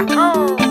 Oh!